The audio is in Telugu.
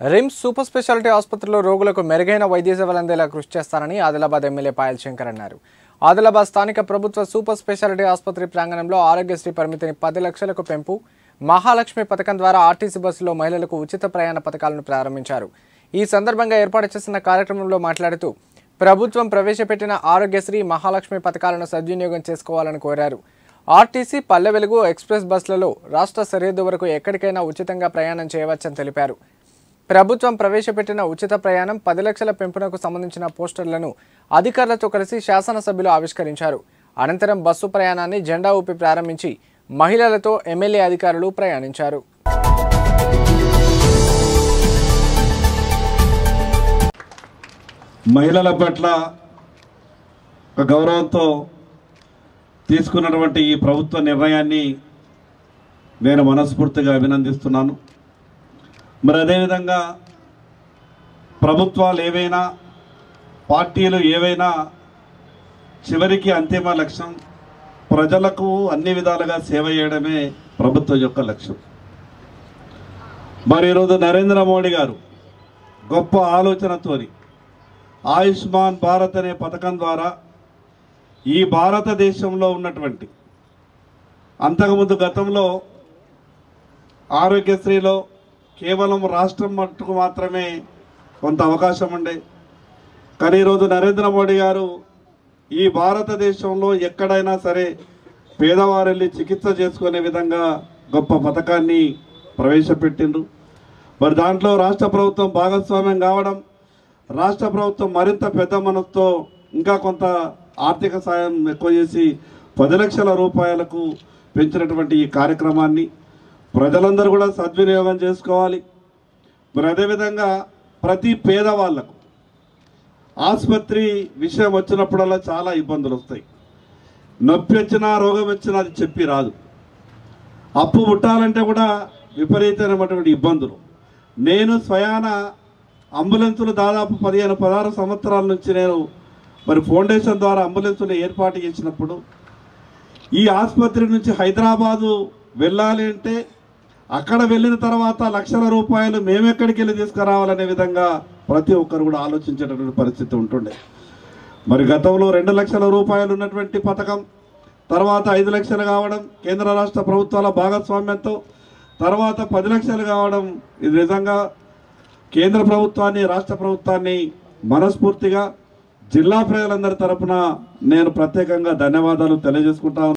రిమ్స్ సూపర్ స్పెషాలిటీ ఆసుపత్రిలో రోగులకు మెరుగైన వైద్య సేవలు అందేలా కృషి చేస్తానని ఆదిలాబాద్ ఎమ్మెల్యే పాయల్ శంకర్ అన్నారు. ఆదిలాబాద్ స్థానిక ప్రభుత్వ సూపర్ స్పెషాలిటీ ఆసుపత్రి ప్రాంగణంలో ఆరోగ్యశ్రీ పరిమితిని పది లక్షలకు పెంపు మహాలక్ష్మి పథకం ద్వారా ఆర్టీసీ బస్సులో మహిళలకు ఉచిత ప్రయాణ పథకాలను ప్రారంభించారు. ఈ సందర్భంగా ఏర్పాటు చేసిన కార్యక్రమంలో మాట్లాడుతూ ప్రభుత్వం ప్రవేశపెట్టిన ఆరోగ్యశ్రీ మహాలక్ష్మి పథకాలను సద్వినియోగం చేసుకోవాలని కోరారు. ఆర్టీసీ పల్లె వెలుగు ఎక్స్ప్రెస్ బస్సులలో రాష్ట్ర సరిహద్దు వరకు ఎక్కడికైనా ఉచితంగా ప్రయాణం చేయవచ్చని తెలిపారు. ప్రభుత్వం ప్రవేశపెట్టిన ఉచిత ప్రయాణం పది లక్షల పెంపునకు సంబంధించిన పోస్టర్లను అధికారులతో కలిసి శాసనసభ్యులు ఆవిష్కరించారు. అనంతరం బస్సు ప్రయాణాన్ని జెండా ఊపి ప్రారంభించి మహిళలతో ఎమ్మెల్యే అధికారులు ప్రయాణించారు. మహిళల పట్ల ఒక గౌరవంతో తీసుకున్నటువంటి ఈ ప్రభుత్వ నిర్ణయాన్ని నేను మనస్ఫూర్తిగా అభినందిస్తున్నాను. మరి అదేవిధంగా ప్రభుత్వాలు ఏవైనా పార్టీలు ఏవైనా చివరికి అంతిమ లక్ష్యం ప్రజలకు అన్ని విధాలుగా సేవ చేయడమే ప్రభుత్వం యొక్క లక్ష్యం. మరి ఈరోజు నరేంద్ర మోడీ గారు గొప్ప ఆలోచనతోని ఆయుష్మాన్ భారత్ అనే పథకం ద్వారా ఈ భారతదేశంలో ఉన్నటువంటి అంతకుముందు గతంలో ఆరోగ్యశ్రీలో కేవలం రాష్ట్రం మట్టుకు మాత్రమే కొంత అవకాశం ఉండే. కానీ ఈరోజు నరేంద్ర మోడీ గారు ఈ భారతదేశంలో ఎక్కడైనా సరే పేదవారు వెళ్ళి చికిత్స చేసుకునే విధంగా గొప్ప పథకాన్ని ప్రవేశపెట్టిండ్రు. మరి దాంట్లో రాష్ట్ర ప్రభుత్వం భాగస్వామ్యం కావడం రాష్ట్ర ప్రభుత్వం మరింత పెద్ద మనసుతో ఇంకా కొంత ఆర్థిక సాయం ఎక్కువ చేసి పది లక్షల రూపాయలకు పెంచినటువంటి ఈ కార్యక్రమాన్ని ప్రజలందరూ కూడా సద్వినియోగం చేసుకోవాలి. మరి అదేవిధంగా ప్రతి పేదవాళ్ళకు ఆసుపత్రి విషయం వచ్చినప్పుడల్లా చాలా ఇబ్బందులు వస్తాయి. నొప్పి వచ్చినా రోగం వచ్చినా అది చెప్పి రాదు. అప్పు పుట్టాలంటే కూడా విపరీతమైనటువంటి ఇబ్బందులు. నేను స్వయాన అంబులెన్సులు దాదాపు పదిహేను పదహారు సంవత్సరాల నుంచి నేను మరి ఫౌండేషన్ ద్వారా అంబులెన్సులు ఏర్పాటు చేసినప్పుడు ఈ ఆసుపత్రి నుంచి హైదరాబాదు వెళ్ళాలి అంటే అక్కడ వెళ్ళిన తర్వాత లక్షల రూపాయలు మేమెక్కడికి వెళ్ళి తీసుకురావాలనే విధంగా ప్రతి ఒక్కరు కూడా ఆలోచించేటటువంటి పరిస్థితి ఉంటుండే. మరి గతంలో రెండు లక్షల రూపాయలు ఉన్నటువంటి పథకం తర్వాత ఐదు లక్షలు కావడం కేంద్ర రాష్ట్ర ప్రభుత్వాల భాగస్వామ్యంతో తర్వాత పది లక్షలు కావడం ఇది నిజంగా కేంద్ర ప్రభుత్వాన్ని రాష్ట్ర ప్రభుత్వాన్ని మనస్ఫూర్తిగా జిల్లా ప్రజలందరి తరపున నేను ప్రత్యేకంగా ధన్యవాదాలు తెలియజేసుకుంటా